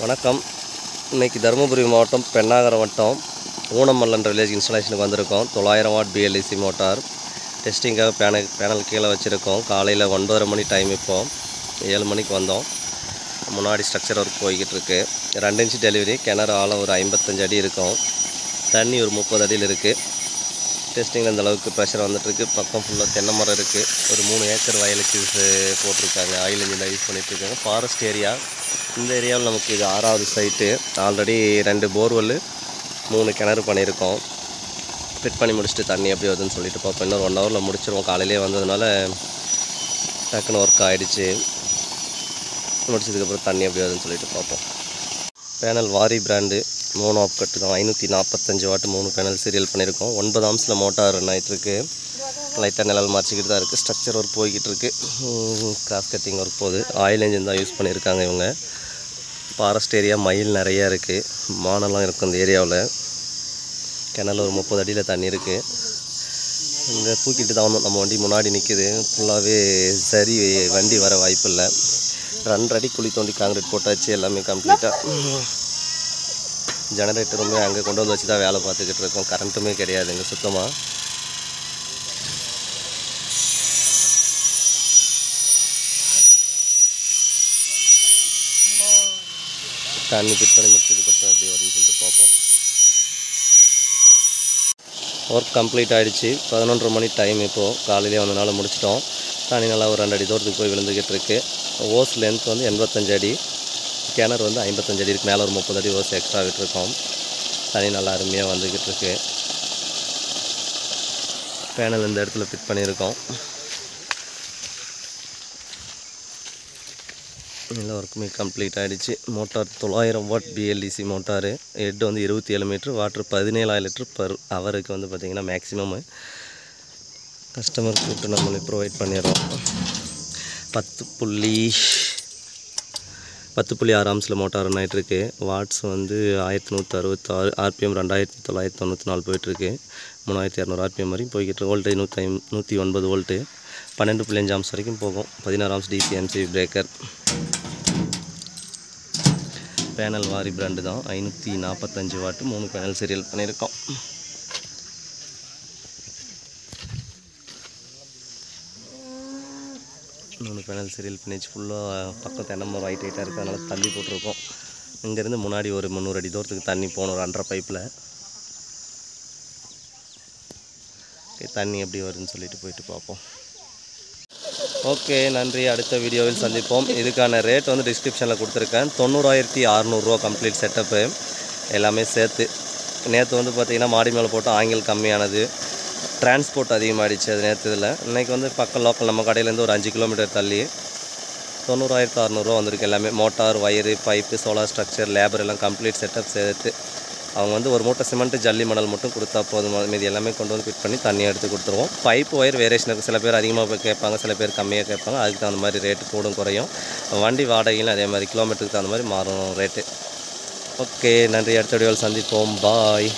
வணக்கம். இன்னைக்கு தருமபுரி மாவட்டம் பெண்ணாகரம் வட்டம் ஊனமல்லன் வில்லேஜ் இன்ஸ்டாலேஷனுக்கு வந்திருக்கோம். தொள்ளாயிரம் வாட் பிஎல்இசி மோட்டார். டெஸ்டிங்காக பேனல் பேனல் கீழே வச்சுருக்கோம். காலையில் ஒன்பதரை மணி டைம் இப்போ ஏழு மணிக்கு வந்தோம். முன்னாடி ஸ்ட்ரக்சர் ஒர்க் போய்கிட்டு இருக்கு. ரெண்டு இன்ச்சு டெலிவரி கிணறு ஆழம் ஒரு ஐம்பத்தஞ்சு அடி இருக்கும். தண்ணி ஒரு முப்பது அடியில் இருக்குது டெஸ்டிங்கில் இந்த அளவுக்கு ப்ரெஷர் வந்துட்டுருக்கு. பக்கம் ஃபுல்லாக தென்னை மரம் இருக்குது ஒரு மூணு ஏக்கர் வயலுக்கு போட்டிருக்காங்க. ஆயில் இன்ஜின் யூஸ் பண்ணிகிட்ருக்காங்க ஃபாரஸ்ட் ஏரியா இந்த ஏரியாவில் நமக்கு இது ஆறாவது சைட்டு ஆல்ரெடி ரெண்டு போர்வெல் மூணு கிணறு பண்ணியிருக்கோம். ஃபிட் பண்ணி முடிச்சுட்டு தண்ணி எப்படி வருதுன்னு சொல்லிட்டு பார்ப்போம். இன்னொரு ஒன் ஹவரில் முடிச்சிருவோம். காலையிலே வந்ததுனால டக்குன்னு ஒர்க் ஆகிடுச்சு முடிச்சதுக்கப்புறம் தண்ணி எப்படி வருதுன்னு சொல்லிட்டு பார்ப்போம். பேனல் வாரி பிராண்டு மூணு ஆப் கட்டு தான். ஐநூற்றி நாற்பத்தஞ்சு வாட்டு மூணு பேனல் சீரியல் பண்ணியிருக்கோம். ஒன்பது ஆம்ஸில் மோட்டார் ரன் ஆகிட்டுருக்கு லைட்டாக நிழல் மறைச்சிக்கிட்டு தான் இருக்குது ஸ்ட்ரக்சர் ஒர்க் போய்கிட்டு இருக்குது கிராஸ் கட்டிங் ஒர்க் போகுது. ஆயில் இன்ஜின் தான் யூஸ் பண்ணியிருக்காங்க இவங்க. ஃபாரஸ்ட் ஏரியா மயில் நிறையா இருக்குது மானெல்லாம் இருக்கும் இந்த ஏரியாவில் கிணல் ஒரு முப்பது அடியில் தண்ணி இருக்குது இங்கே தூக்கிட்டு தான் வந்தோம். நம்ம வண்டி முன்னாடி நிற்கிது ஃபுல்லாகவே சரி வண்டி வர வாய்ப்பு இல்லை. ரெண்டரை அடி குழி தோண்டி காங்கிரீட் போட்டாச்சு எல்லாமே கம்ப்ளீட்டாக ஜெனரேட்டருமே அங்கே கொண்டு வந்து வச்சு தான் வேலை பார்த்துக்கிட்டு இருக்கோம். கரண்ட்டுமே கிடையாது இங்கே சுத்தமாக தண்ணி ஃபிட் பண்ணி முடிச்சதுக்கப்புறம் எப்படி வரும்னு சொல்லிட்டு பார்ப்போம். ஒர்க் கம்ப்ளீட் ஆகிடுச்சு பதினொன்றரை மணி டைம் இப்போது காலையிலே வந்தனால முடிச்சிட்டோம். தண்ணி நல்லா ஒரு ரெண்டு அடி தூரத்துக்கு போய் விழுந்துக்கிட்டு இருக்கு ஓஸ் லென்த் வந்து எண்பத்தஞ்சு அடி. கிணறு வந்து ஐம்பத்தஞ்சு அடி மேலே ஒரு முப்பது அடி ஓஸ் எக்ஸ்ட்ரா விட்டுருக்கோம். தண்ணி நல்லா அருமையாக வந்துக்கிட்டு இருக்கு பேனல் இந்த இடத்துல ஃபிட் பண்ணியிருக்கோம். எல்லா ஒர்க்குமே கம்ப்ளீட் ஆகிடுச்சு மோட்டார் தொள்ளாயிரம் வாட் பிஎல்டிசி மோட்டாரு ஹெட் வந்து இருபத்தி ஏழு மீட்ரு வாட்ரு பதினேழாயிரம் லிட்டர் பர் ஹவருக்கு வந்து பார்த்திங்கன்னா மேக்ஸிமம் கஸ்டமர் கூப்பிட்டு நம்மளே ப்ரொவைட் பண்ணிடுறோம். பத்து புள்ளி பத்து புள்ளி ஆறு ஆம்ஸில் மோட்டார் ரன் ஆகிட்டுருக்கு வாட்ஸ் வந்து ஆயிரத்தி நூற்றி அறுபத்தாறு ஆர்பிஎம் ரெண்டாயிரத்தி தொள்ளாயிரத்தி தொண்ணூற்றி நாலு போயிட்டுருக்கு மூணாயிரத்தி இரநூறு ஆர்பிஎம் வரையும் போய்கிட்டு வோல்டேஜ் நூற்றி ஐம் நூற்றி ஒன்பது வோல்ட்டு பன்னெண்டு புள்ளி அஞ்சு ஆம்ஸ் வரைக்கும் போகும். பதினாறு amps DCMC breaker panel Waaree brand தான். ஐநூற்றி நாற்பத்தஞ்சு வாட்டு மூணு பேனல் சீரியல் பண்ணியிருக்கோம். மூணு பேனல் சீரியல் பின்னேஜ் ஃபுல்லாக பக்கம் தென்னை மரம் ஹைட் ஹைட்டாக இருக்குது அதனால் தள்ளி போட்டிருக்கோம். இங்கேருந்து முன்னாடி ஒரு முந்நூறு அடி தூரத்துக்கு தண்ணி போகணும் ஒரு அண்டரை பைப்பில் தண்ணி எப்படி வருதுன்னு சொல்லிட்டு போயிட்டு பார்ப்போம். ஓகே நன்றி. அடுத்த வீடியோவில் சந்திப்போம். இதுக்கான ரேட் வந்து டிஸ்கிரிப்ஷனில் கொடுத்துருக்கேன். தொண்ணூறாயிரத்தி அறநூறுரூவா கம்ப்ளீட் செட்டப்பு எல்லாமே சேர்த்து. நேற்று வந்து பார்த்திங்கன்னா மாடி மேலே போட்டால் ஆங்கில் கம்மியானது. டிரான்ஸ்போர்ட் அதிகமாகிடுச்சு அது நேரத்தில் இன்றைக்கி வந்து பக்கம் லோக்கல் நம்ம கடையிலேருந்து ஒரு அஞ்சு கிலோமீட்டர் தள்ளி தொண்ணூறாயிரத்து அறநூறுவா வந்திருக்கு எல்லாமே. Motor wire pipe solar structure labour எல்லாம் கம்ப்ளீட் செட்டப் சேர்த்து அவங்க வந்து ஒரு மூட்டை சிமெண்ட்டு ஜல்லி மணல் மட்டும் கொடுத்தா போதும். மீதி எல்லாமே கொண்டு வந்து ஃபிட் பண்ணி தண்ணியை எடுத்து கொடுத்துருவோம். பைப் ஒயர் வேரியேஷன் இருக்குது சில பேர் அதிகமாக போய் கேட்பாங்க சில பேர் கம்மியாக கேட்பாங்க. அதுக்கு தகுந்த மாதிரி ரேட்டு கூடும் குறையும். வண்டி வாடகையும் அதே மாதிரி கிலோமீட்டருக்கு தகுந்த மாதிரி மாறும் ரேட்டு ஓகே நன்றி. அடுத்த வீடியோவில் சந்திப்போம். பாய்